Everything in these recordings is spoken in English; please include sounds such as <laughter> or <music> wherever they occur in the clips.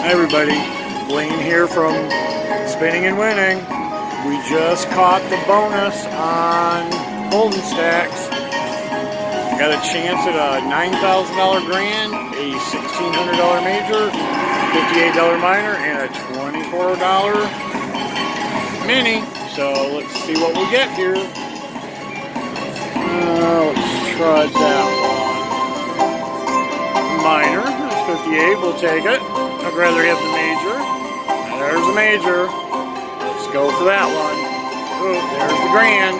Hi everybody, Blain here from Spinning and Winning. We just caught the bonus on Golden Stacks. Got a chance at a $9,000 grand, a $1,600 major, $58 minor, and a $24 mini. So let's see what we get here. Uh, let's try that one. Minor, there's 58, we'll take it. I'd rather have the major. There's the major. Let's go for that one. Oh, there's the grand.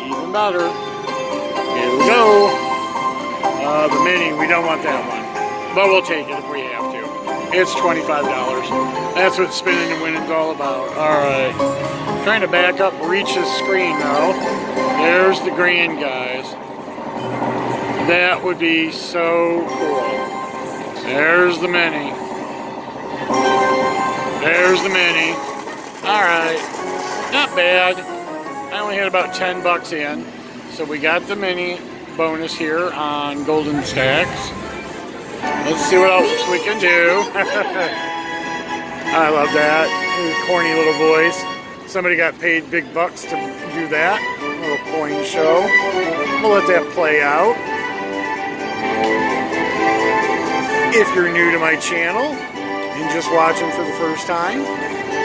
Even better. Here we go. Uh, the mini, we don't want that one. But we'll take it if we have to. It's $25. That's what spinning and winning's all about. Alright. Trying to back up, reach the screen now. There's the grand, guys. That would be so cool. There's the mini. There's the mini. Alright. Not bad. I only had about 10 bucks in. So we got the mini bonus here on Golden Stacks. Let's see what else we can do. <laughs> I love that. Corny little voice. Somebody got paid big bucks to do that. Little coin show. We'll let that play out. If you're new to my channel and just watching for the first time,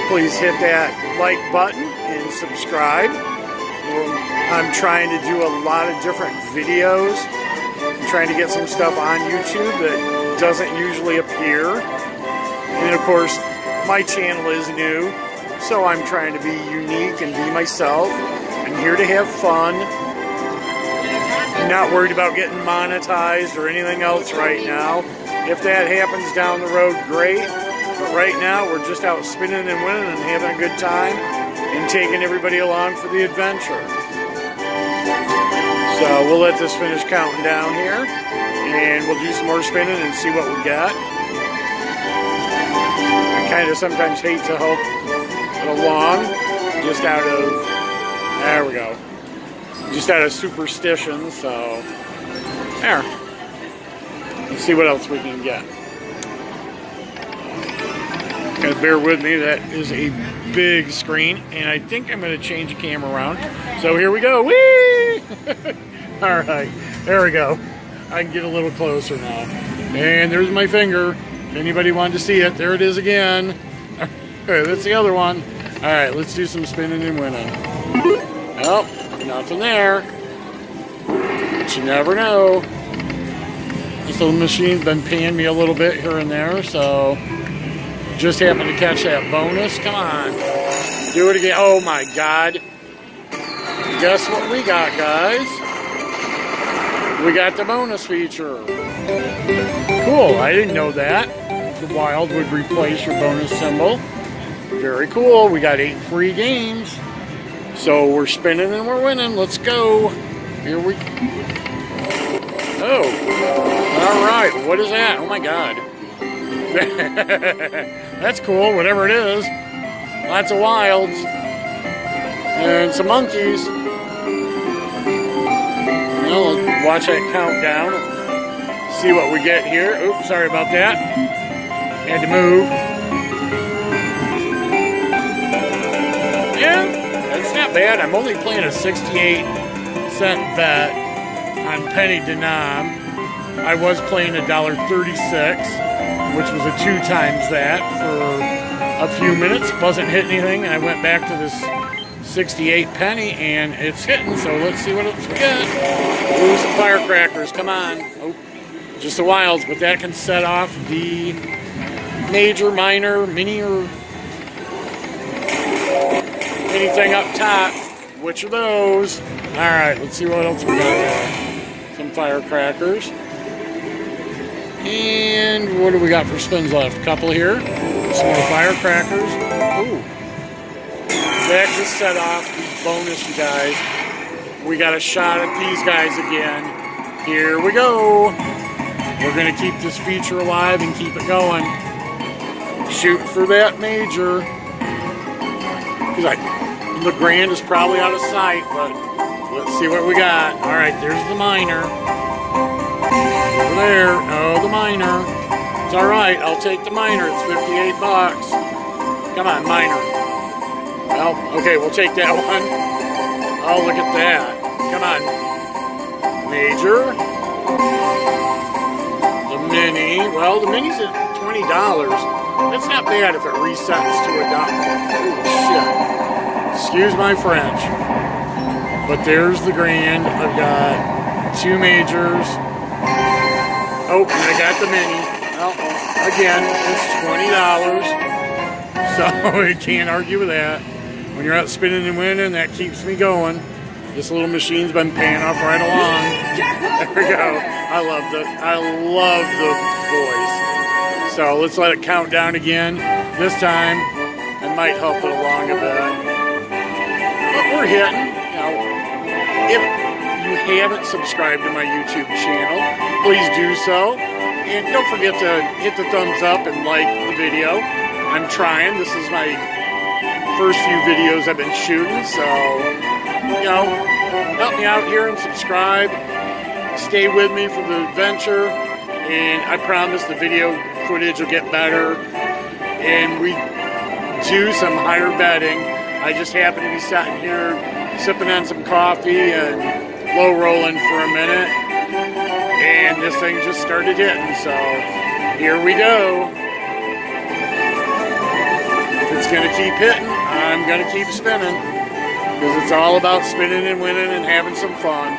please hit that like button and subscribe. I'm trying to do a lot of different videos. I'm trying to get some stuff on YouTube that doesn't usually appear. And of course, my channel is new, so I'm trying to be unique and be myself. I'm here to have fun. I'm not worried about getting monetized or anything else right now. If that happens down the road, great. But right now, we're just out spinning and winning and having a good time and taking everybody along for the adventure. So we'll let this finish counting down here and we'll do some more spinning and see what we got. I kind of sometimes hate to help along just out of, there we go, just out of superstition, so there. Let's see what else we can get. Gotta bear with me, that is a big screen, and I think I'm gonna change the camera around. So here we go, whee! <laughs> All right, there we go. I can get a little closer now. And there's my finger. If anybody wanted to see it, there it is again. <laughs> Okay, that's the other one. All right, let's do some spinning and winning. Oh, nothing there. But you never know. This little machine's been paying me a little bit here and there, so just happened to catch that bonus. Come on. Do it again. Oh my God. Guess what we got, guys? We got the bonus feature. Cool. I didn't know that. The wild would replace your bonus symbol. Very cool. We got eight free games. So we're spinning and we're winning. Let's go. Here we Oh. All right. What is that? Oh my God. <laughs> That's cool, whatever it is. Lots of wilds. And some monkeys. Well, watch that countdown. See what we get here. Oops, sorry about that. Had to move. Yeah, that's not bad. I'm only playing a 68 cent bet on penny denom. I was playing a dollar 36, which was a two times that for a few minutes. Wasn't hitting anything. I went back to this 68 penny and it's hitting. So let's see what else we got. Ooh, some firecrackers. Come on. Oh, just the wilds, but that can set off the major, minor, mini, or anything up top. Which of those? All right, let's see what else we got. Some firecrackers. And what do we got for spins left? A couple here. Some more firecrackers. Ooh. That just set off the bonus, you guys. We got a shot at these guys again. Here we go. We're going to keep this feature alive and keep it going. Shoot for that major. Like, the grand is probably out of sight, but let's see what we got. All right, there's the minor. Over there. Oh, the minor. It's all right. I'll take the minor. It's 58 bucks. Come on, minor. Well, okay, we'll take that <laughs> one. Oh, look at that. Come on. Major. The mini. Well, the mini's at $20. That's not bad if it resets to a dollar. Oh, shit. Excuse my French. But there's the grand. I've got two majors. Oh, and I got the mini. Well, again, it's $20. So <laughs> you can't argue with that. When you're out spinning and winning, that keeps me going. This little machine's been paying off right along. <laughs> There we go. I love the I love the voice. So let's let it count down again. This time, it might help it along a bit. But we're hitting. Now, if you haven't subscribed to my YouTube channel, please do so. And don't forget to hit the thumbs up and like the video. I'm trying. This is my first few videos I've been shooting, so, you know, help me out here and subscribe. Stay with me for the adventure, and I promise the video footage will get better. And we do some higher betting. I just happen to be sitting here sipping on some coffee and low rolling for a minute. And this thing just started hitting, so here we go If it's going to keep hitting, I'm going to keep spinning. Because it's all about spinning and winning and having some fun.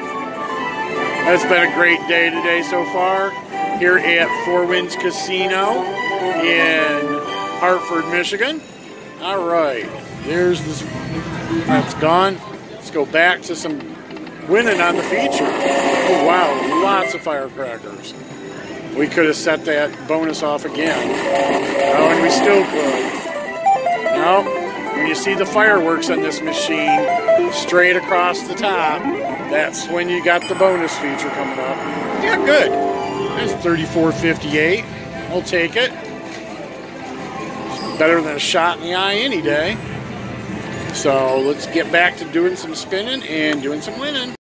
It's been a great day today so far here at Four Winds Casino in Hartford, Michigan. All right, there's this. That's gone. Let's go back to some winning on the feature. Oh, wow, lots of firecrackers. We could have set that bonus off again. Oh, and we still could. Now, when you see the fireworks on this machine straight across the top, that's when you got the bonus feature coming up. Yeah, good. That's 34.58. We'll take it. Better than a shot in the eye any day. So let's get back to doing some spinning and doing some winning.